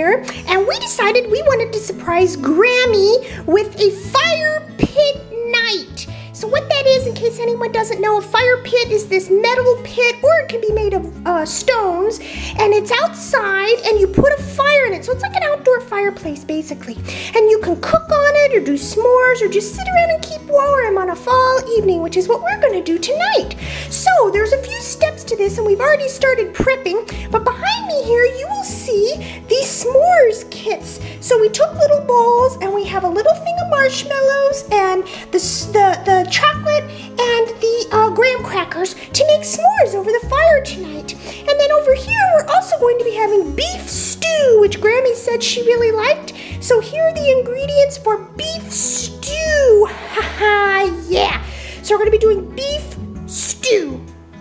here, and we decided we wanted to surprise Grammy with a fire pit night. So what that is, in case anyone doesn't know, a fire pit is this metal pit, or it can be made of uh, stones, and it's outside, and you put a fire in it. So it's like an outdoor fireplace, basically. And you can cook on it, or do s'mores, or just sit around and keep warm on a fall evening, which is what we're going to do tonight. So there's a few steps to this, and we've already started prepping. But behind me here, you will see these s'mores kits. So we took little bowls, and we have a little thing of marshmallows, and the the the chocolate and the uh, graham crackers to make s'mores over the fire tonight. And then over here, we're also going to be having beef stew, which Grammy said she really liked. So here are the ingredients for beef stew. Haha, yeah. So we're going to be doing beef stew.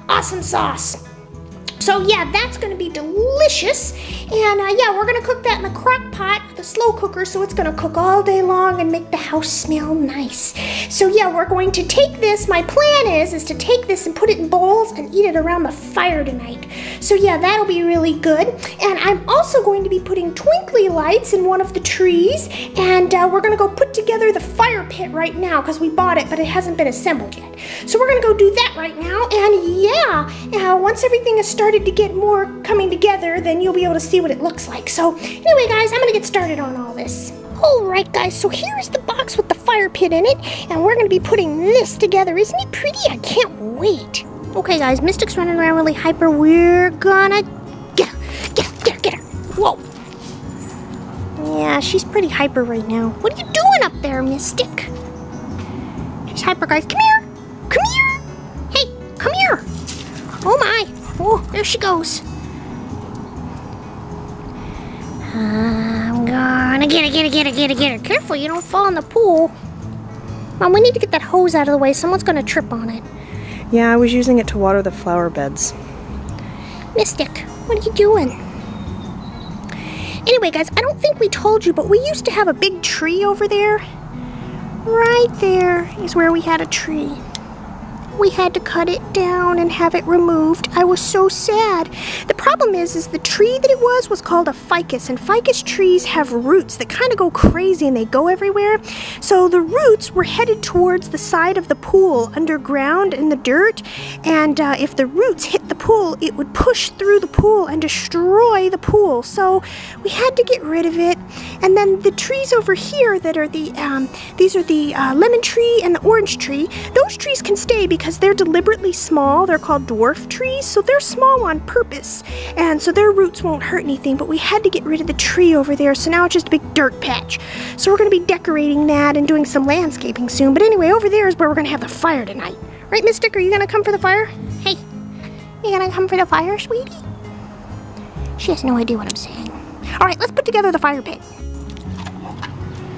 Awesome sauce. So yeah, that's gonna be delicious. And uh, yeah, we're gonna cook that in the crock pot, the slow cooker, so it's gonna cook all day long and make the house smell nice. So yeah, we're going to take this, my plan is, is to take this and put it in bowls and eat it around the fire tonight. So yeah, that'll be really good. And I'm also going to be putting twinkly lights in one of the trees, and uh, we're gonna go put together the fire pit right now, because we bought it, but it hasn't been assembled yet. So we're gonna go do that right now, and yeah, uh, once everything started started to get more coming together, then you'll be able to see what it looks like. So anyway, guys, I'm gonna get started on all this. Alright guys, so here's the box with the fire pit in it, and we're gonna be putting this together. Isn't it pretty? I can't wait. Okay guys, Mystic's running around really hyper. We're gonna get her, get her, get her, get her. Whoa. Yeah, she's pretty hyper right now. What are you doing up there, Mystic? She's hyper, guys. Come here. Come here. Hey, come here. Oh my. Oh, there she goes. I'm gonna get it, get it, get it, get it, get it. Careful, you don't fall in the pool. Mom, we need to get that hose out of the way. Someone's gonna trip on it. Yeah, I was using it to water the flower beds. Mystic, what are you doing? Anyway, guys, I don't think we told you, but we used to have a big tree over there. Right there is where we had a tree we had to cut it down and have it removed. I was so sad. The problem is, is the tree that it was was called a ficus, and ficus trees have roots that kind of go crazy and they go everywhere. So the roots were headed towards the side of the pool underground in the dirt, and uh, if the roots hit the pool, it would push through the pool and destroy the pool. So we had to get rid of it. And then the trees over here that are the, um, these are the uh, lemon tree and the orange tree, those trees can stay because because they're deliberately small. They're called dwarf trees, so they're small on purpose. And so their roots won't hurt anything, but we had to get rid of the tree over there, so now it's just a big dirt patch. So we're going to be decorating that and doing some landscaping soon. But anyway, over there is where we're going to have the fire tonight. Right, Mystic? Are you going to come for the fire? Hey, you going to come for the fire, sweetie? She has no idea what I'm saying. All right, let's put together the fire pit.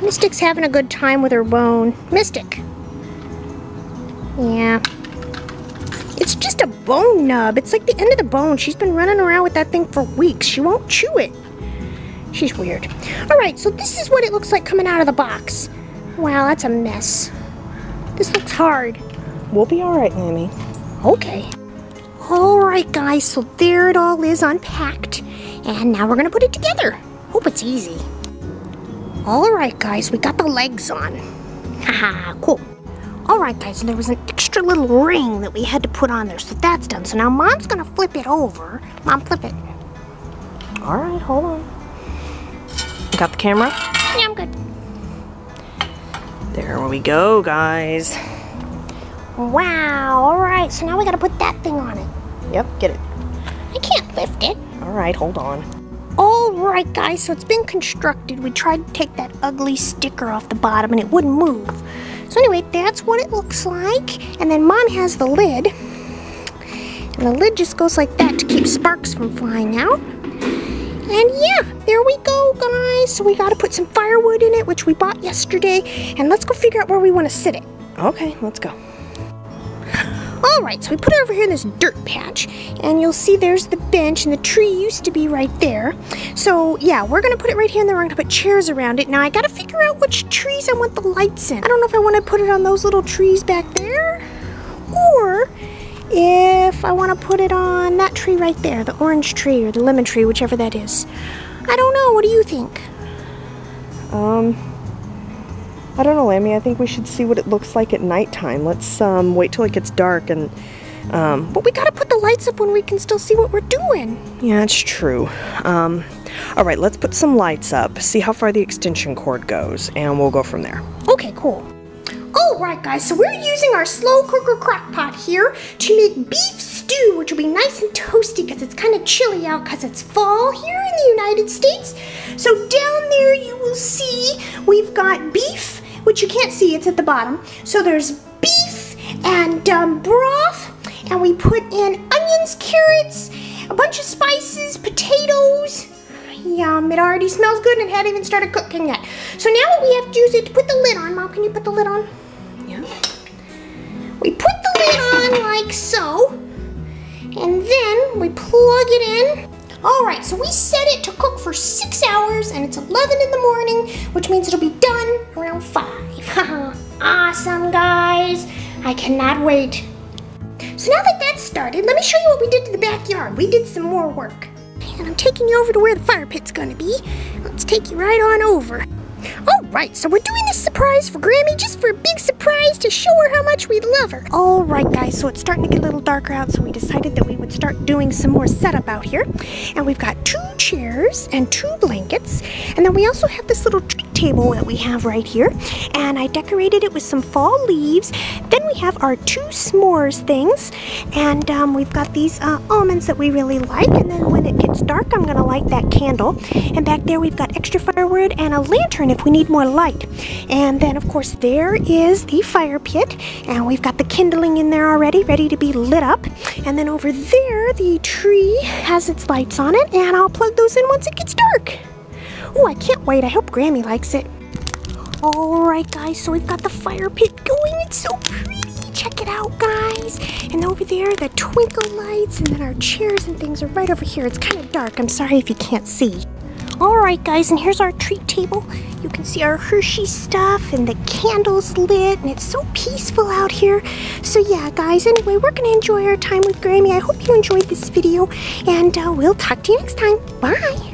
Mystic's having a good time with her bone. Mystic. Yeah, it's just a bone nub. It's like the end of the bone. She's been running around with that thing for weeks. She won't chew it. She's weird. Alright, so this is what it looks like coming out of the box. Wow, that's a mess. This looks hard. We'll be alright, Mammy. Okay. Alright, guys, so there it all is unpacked. And now we're going to put it together. Hope it's easy. Alright, guys, we got the legs on. Haha, cool. Alright guys, so there was an extra little ring that we had to put on there, so that's done. So now Mom's gonna flip it over. Mom, flip it. Alright, hold on. Got the camera? Yeah, I'm good. There we go, guys. Wow, alright, so now we gotta put that thing on it. Yep, get it. I can't lift it. Alright, hold on. Alright guys, so it's been constructed. We tried to take that ugly sticker off the bottom and it wouldn't move. So anyway, that's what it looks like. And then mom has the lid. And the lid just goes like that to keep sparks from flying out. And yeah, there we go, guys. So we got to put some firewood in it, which we bought yesterday. And let's go figure out where we want to sit it. Okay, let's go. Alright, so we put it over here in this dirt patch, and you'll see there's the bench, and the tree used to be right there. So, yeah, we're going to put it right here, and then we're going to put chairs around it. Now, I got to figure out which trees I want the lights in. I don't know if I want to put it on those little trees back there, or if I want to put it on that tree right there, the orange tree or the lemon tree, whichever that is. I don't know. What do you think? Um, I don't know, Lambie. I think we should see what it looks like at nighttime. Let's um, wait till it gets dark and. Um, But we gotta put the lights up when we can still see what we're doing. yeah, it's true. Um, all right, let's put some lights up, see how far the extension cord goes, and we'll go from there. Okay, cool. All right, guys, so we're using our slow cooker crock pot here to make beef stew, which will be nice and toasty because it's kind of chilly out because it's fall here in the United States. So down there you will see we've got beef, which you can't see, it's at the bottom. So there's beef and um, broth, and we put in onions, carrots, a bunch of spices, potatoes, Yum, it already smells good and it hadn't even started cooking yet. So now what we have to do is to put the lid on. Mom, can you put the lid on? Yeah. We put the lid on like so. And then we plug it in. All right, so we set it to cook for six hours and it's 11 in the morning, which means it'll be done around five. awesome, guys. I cannot wait. So now that that's started, let me show you what we did to the backyard. We did some more work. And I'm taking you over to where the fire pit's gonna be. Let's take you right on over. All right, so we're doing this surprise for Grammy just for a big surprise to show her how much we love her. All right, guys, so it's starting to get a little darker out, so we decided that we would start doing some more setup out here. And we've got two chairs and two blankets, and then we also have this little treat table that we have right here. And I decorated it with some fall leaves. Then we have our two s'mores things, and um, we've got these uh, almonds that we really like. And then when it gets dark, I'm gonna light that candle. And back there, we've got extra firewood and a lantern if we need more light. And then, of course, there is the fire pit, and we've got the kindling in there already, ready to be lit up. And then over there, the tree has its lights on it, and I'll plug those in once it gets dark. Oh, I can't wait. I hope Grammy likes it. All right, guys, so we've got the fire pit going. It's so pretty. Check it out, guys. And over there, the twinkle lights, and then our chairs and things are right over here. It's kind of dark. I'm sorry if you can't see. All right, guys, and here's our treat table. You can see our Hershey stuff and the candles lit, and it's so peaceful out here. So yeah, guys, anyway, we're going to enjoy our time with Grammy. I hope you enjoyed this video, and uh, we'll talk to you next time. Bye.